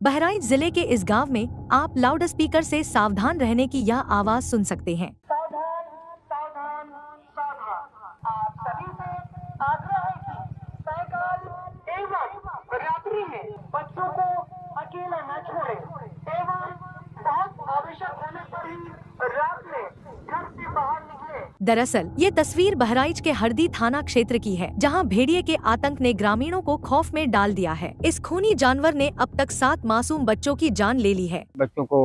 बहराइच ज़िले के इस गाँव में आप लाउड स्पीकर से सावधान रहने की यह आवाज़ सुन सकते हैं। बच्चों को अकेला न एवं बहुत आवश्यक होने पर ही रात में घर से बाहर निकले दरअसल ये तस्वीर बहराइच के हरदी थाना क्षेत्र की है जहाँ भेड़िए के आतंक ने ग्रामीणों को खौफ में डाल दिया है। इस खूनी जानवर ने अब तक सात मासूम बच्चों की जान ले ली है। बच्चों को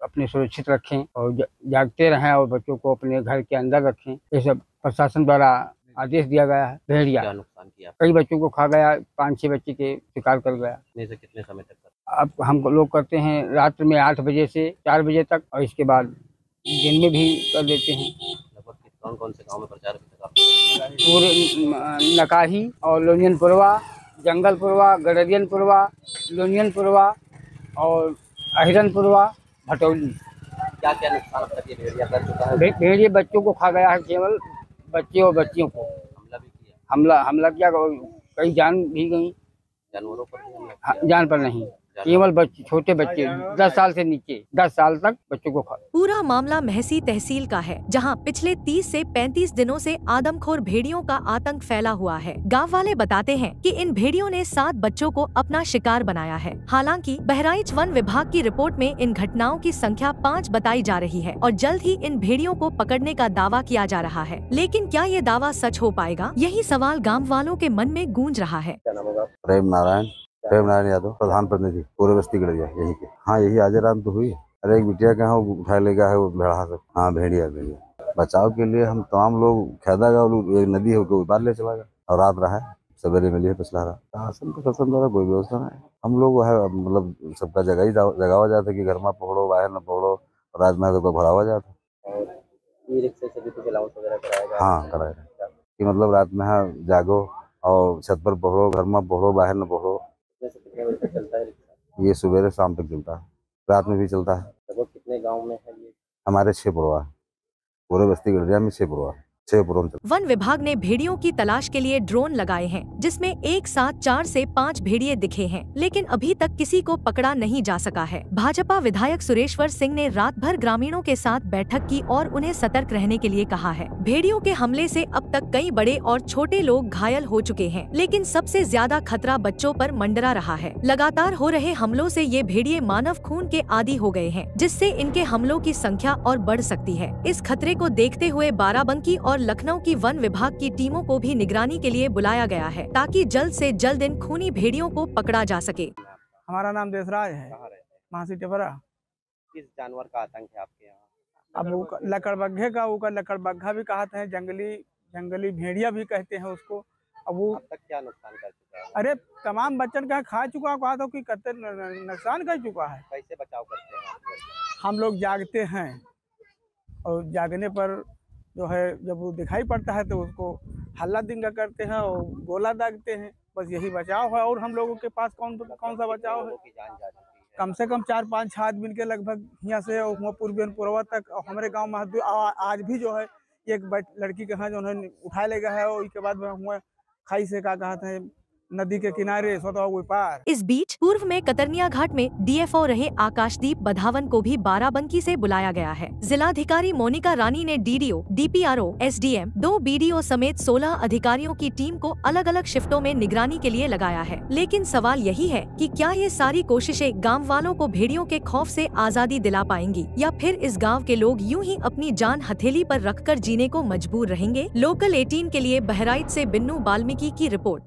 अपने सुरक्षित रखें और जागते रहें और बच्चों को अपने घर के अंदर रखें। ये सब प्रशासन द्वारा आदेश दिया गया है भेड़िया। नुकसान किया? कई बच्चों को खा गया पाँच छह बच्चे के शिकार कर गया। कितने से कितने समय तक अब हम लोग करते हैं रात में आठ बजे से चार बजे तक और इसके बाद दिन में भी कर देते हैं। कौन कौन से गाँव में प्रचार अभी तक आप पूरे न- नकाही और लोनियनपुरवा जंगलपुरवा गडरियनपुरवा लोनियनपुरवा और अहिरनपुरवा भटौली। क्या क्या नुकसान अब तक ये भेड़िया कर चुका है? भेड़िए बच्चों को खा गया है केवल बच्चे और बच्चियों को। हमला भी किया। हमला हमला किया कई जान भी गई। जानवरों पर हाँ, जान पर नहीं। केवल बच्चे छोटे बच्चे दस साल से नीचे दस साल तक बच्चों को पूरा मामला महसी तहसील का है जहाँ पिछले 30 से 35 दिनों से आदमखोर भेड़ियों का आतंक फैला हुआ है। गाँव वाले बताते हैं कि इन भेड़ियों ने सात बच्चों को अपना शिकार बनाया है। हालाँकि बहराइच वन विभाग की रिपोर्ट में इन घटनाओं की संख्या पाँच बताई जा रही है और जल्द ही इन भेड़ियों को पकड़ने का दावा किया जा रहा है। लेकिन क्या ये दावा सच हो पाएगा? यही सवाल गाँव वालों के मन में गूंज रहा है। प्रेम नारायण। प्रेम नारायण यादव प्रधान प्रतिनिधि पूरे बस्ती गड़िया यही के। हाँ यही आज रात तो हुई। अरे एक बिटिया के यहाँ वो उठा ले गया है वो भेड़ा से। हाँ भेड़िया भेड़िया। बचाव के लिए हम तमाम लोग खेदा गया एक नदी होकर उबार ले चला गया। और रात रहा है सवेरे मिली है पिछला रहा शासन प्रशासन द्वारा कोई व्यवस्था नहीं हम लोग है मतलब सबका जगह ही जगावा जाता है कि घर में पकड़ो बाहर न पकड़ो रात में तो भरावा जाता हाँ। कराया कि मतलब रात में हाँ जागो और छत पर पकड़ो घर में पकड़ो बाहर न पकड़ो। बजे तक चलता है। रिक्शा ये सुबह शाम तक चलता है। रात में भी चलता है। लगभग कितने गाँव में है ये? हमारे छह पुरवा। पूरे बस्ती गड़रिया में छह पुरवा। है वन विभाग ने भेड़ियों की तलाश के लिए ड्रोन लगाए हैं, जिसमें एक साथ चार से पाँच भेड़िए दिखे हैं, लेकिन अभी तक किसी को पकड़ा नहीं जा सका है। भाजपा विधायक सुरेश्वर सिंह ने रात भर ग्रामीणों के साथ बैठक की और उन्हें सतर्क रहने के लिए कहा है। भेड़ियों के हमले से अब तक कई बड़े और छोटे लोग घायल हो चुके हैं, लेकिन सबसे ज़्यादा खतरा बच्चों पर मंडरा रहा है। लगातार हो रहे हमलों से ये भेड़िए मानव खून के आदि हो गए हैं, जिससे इनके हमलों की संख्या और बढ़ सकती है। इस खतरे को देखते हुए बाराबंकी और लखनऊ की वन विभाग की टीमों को भी निगरानी के लिए बुलाया गया है ताकि जल्द से जल्द इन खूनी भेड़ियों को पकड़ा जा सके। हमारा नाम देसराज है महासी टेपरा। किस जानवर का आतंक है आपके यहाँ? अब लकड़बग्घे का वो लकड़बग्घा भी कहते हैं जंगली जंगली भेड़िया भी कहते हैं उसको। अब वो तक क्या नुकसान कर चुका है? अरे तमाम बच्चन का खा चुका कहा था कि कत्ते न- नुकसान कर चुका है। कैसे बचाव करते हैं हम लोग जागते हैं और जागने पर जो है, जब वो दिखाई पड़ता है तो उसको हल्ला दिंगा करते हैं और गोला दागते हैं। बस यही बचाव है और हम लोगों के पास कौन कौन सा बचाव है? कम से कम चार, पाँच छः आदमी के लगभग यहाँ से वहाँ पूर्वियन तक और हमारे गाँव में आज भी जो है, एक लड़की के यहाँ जो उन्होंने उठा ले गया है और उसके बाद हुआ खाई से कहा कहते हैं नदी के किनारे स्वतः पार। इस बीच, पूर्व में कतरनिया घाट में डीएफओ रहे आकाशदीप बधावन को भी बाराबंकी से बुलाया गया है। जिलाधिकारी मोनिका रानी ने डीडीओ डीपीआरओ एसडीएम दो बीडीओ समेत 16 अधिकारियों की टीम को अलग अलग शिफ्टों में निगरानी के लिए लगाया है। लेकिन सवाल यही है कि क्या ये सारी कोशिशें गाँव वालों को भेड़ियों के खौफ से आज़ादी दिला पाएँगी, या फिर इस गाँव के लोग यूँ ही अपनी जान हथेली पर रखकर जीने को मजबूर रहेंगे? लोकल 18 के लिए बहराइच ऐसी बिन्नू बाल्मीकि की रिपोर्ट।